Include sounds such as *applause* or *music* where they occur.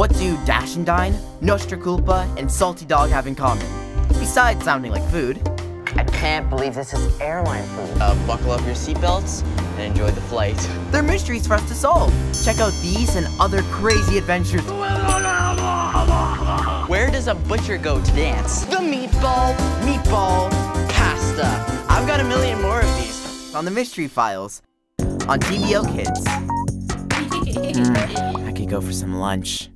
What do Dash and Dine, Nostra Culpa, and Salty Dog have in common? Besides sounding like food. I can't believe this is airline food. Uh, buckle up your seatbelts and enjoy the flight. They're mysteries for us to solve. Check out these and other crazy adventures. Where does a butcher go to dance? The meatball, meatball, pasta. I've got a million more of these. On the Mystery Files. On TVO Kids. Mm, *laughs* I could go for some lunch.